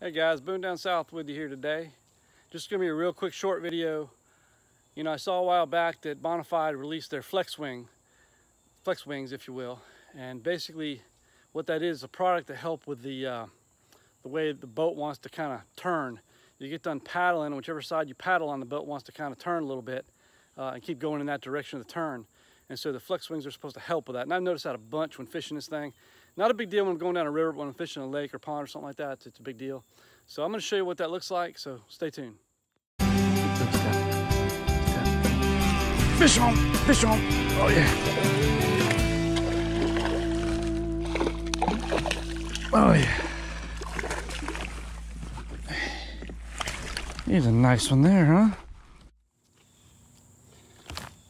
Hey guys, Boone Down South with you here today. Just gonna be a real quick short video. You know, I saw a while back that Bonafide released their Flex Wing, Flex Wings, if you will. And basically what that is, a product to help with the, uh, the way the boat wants to kind of turn. You get done paddling, whichever side you paddle on, the boat wants to kind of turn a little bit uh, and keep going in that direction of the turn. And so the flex wings are supposed to help with that. And I've noticed that a bunch when fishing this thing. Not a big deal when I'm going down a river, but when I'm fishing a lake or pond or something like that, it's, it's a big deal. So I'm gonna show you what that looks like, so stay tuned. Fish on, fish on, oh yeah. Oh yeah. He's a nice one there, huh?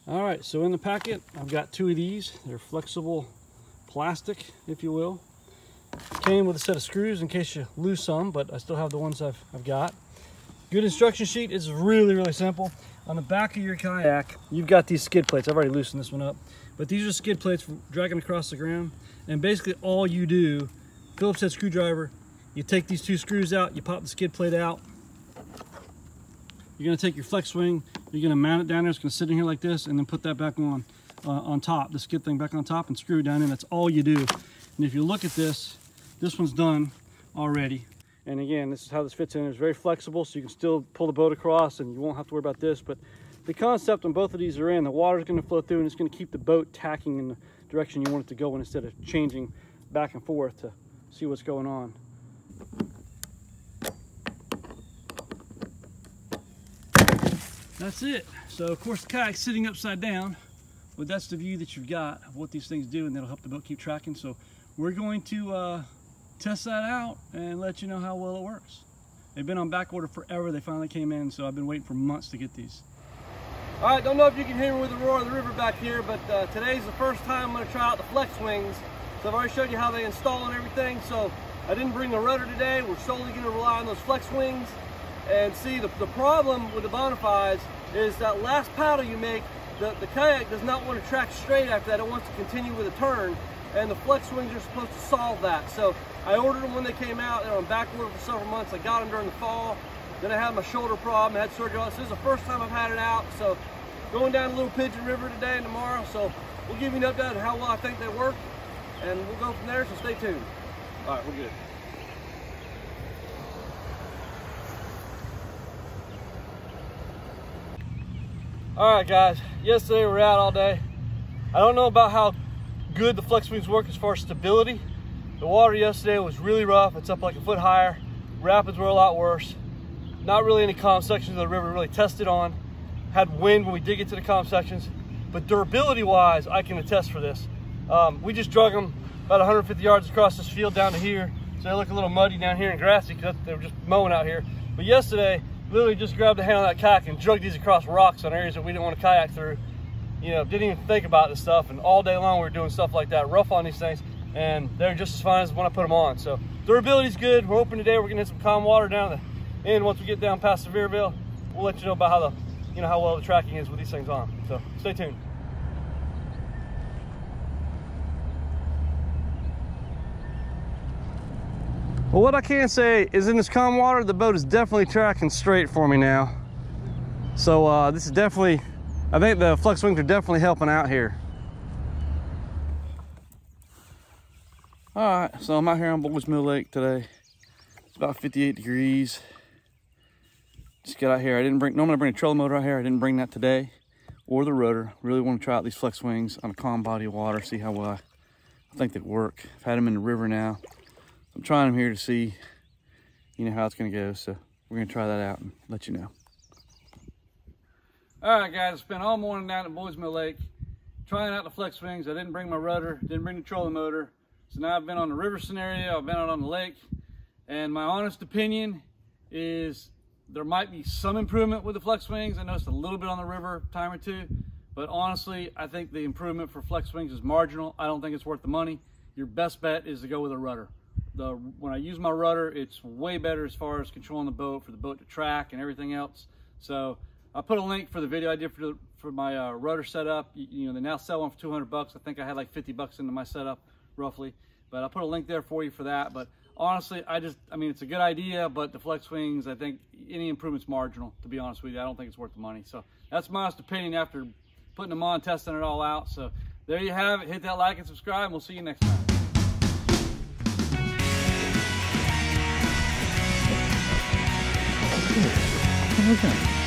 All right, so in the packet, I've got two of these. They're flexible plastic, if you will. Came with a set of screws in case you lose some, but I still have the ones I've, I've got. Good instruction sheet it's really, really simple. On the back of your kayak, you've got these skid plates. I've already loosened this one up, but these are skid plates for dragging across the ground. And basically all you do, Phillips head screwdriver, you take these two screws out, you pop the skid plate out. You're gonna take your flex wing, you're gonna mount it down there, it's gonna sit in here like this, and then put that back on uh, on top, the skid thing back on top and screw it down in. That's all you do. And if you look at this, this one's done already. And again, this is how this fits in. It's very flexible, so you can still pull the boat across and you won't have to worry about this. But the concept on both of these are in, the water's gonna flow through and it's gonna keep the boat tacking in the direction you want it to go in instead of changing back and forth to see what's going on. That's it. So of course the kayak's sitting upside down. But that's the view that you've got of what these things do and that'll help the boat keep tracking. So we're going to uh, test that out and let you know how well it works. They've been on back order forever. They finally came in, so I've been waiting for months to get these. All right, don't know if you can hear me with the roar of the river back here, but uh, today's the first time I'm gonna try out the Flex Wings. So I've already showed you how they install and everything, so I didn't bring the rudder today. We're solely gonna rely on those Flex Wings. And see, the, the problem with the Bonafides is that last paddle you make, the, the kayak does not want to track straight after that. It wants to continue with a turn. And the flex wings are supposed to solve that. So I ordered them when they came out. They're on back order for several months. I got them during the fall. Then I had my shoulder problem. I had surgery. On this is the first time I've had it out. So going down a Little Pigeon River today and tomorrow. So we'll give you an update on how well I think they work. And we'll go from there. So stay tuned. All right, we're good. All right, guys, yesterday we were out all day. I don't know about how good the flex wings work as far as stability. The water yesterday was really rough. It's up like a foot higher. Rapids were a lot worse. Not really any calm sections of the river really tested on. Had wind when we did get to the calm sections. But durability wise, I can attest for this. Um, we just drug them about 150 yards across this field down to here. So they look a little muddy down here and grassy because they were just mowing out here. But yesterday, literally just grabbed the handle of that kayak and drug these across rocks on areas that we didn't want to kayak through. You know, didn't even think about this stuff. And all day long we were doing stuff like that, rough on these things. And they're just as fine as when I put them on. So durability's good. We're hoping today we're gonna hit some calm water down the end once we get down past Sevierville. We'll let you know about how the, you know, how well the tracking is with these things on. So stay tuned. Well, what I can say is in this calm water, the boat is definitely tracking straight for me now. So uh, this is definitely, I think the flex wings are definitely helping out here. All right, so I'm out here on Boys Mill Lake today. It's about 58 degrees. Just get out here. I didn't bring, normally I bring a trolling motor out here. I didn't bring that today or the rudder. Really want to try out these flex wings on a calm body of water, see how well I, I think they work. I've had them in the river now. I'm trying them here to see, you know, how it's gonna go. So we're gonna try that out and let you know. All right, guys, spent all morning down at Boys Mill Lake trying out the flex wings. I didn't bring my rudder, didn't bring the trolling motor. So now I've been on the river scenario, I've been out on the lake, and my honest opinion is there might be some improvement with the flex wings. I noticed a little bit on the river time or two, but honestly, I think the improvement for flex wings is marginal. I don't think it's worth the money. Your best bet is to go with a rudder the when I use my rudder, it's way better as far as controlling the boat for the boat to track and everything else. So I put a link for the video I did for, the, for my uh, rudder setup. You, you, know, they now sell one for 200 bucks. I think I had like 50 bucks into my setup roughly, but I'll put a link there for you for that. But honestly, I just, I mean, it's a good idea, but the flex wings, I think any improvement's marginal, to be honest with you. I don't think it's worth the money. So that's my honest opinion after putting them on, testing it all out. So there you have it. Hit that like and subscribe, and we'll see you next time. Okay.